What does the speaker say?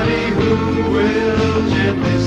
somebody who will gently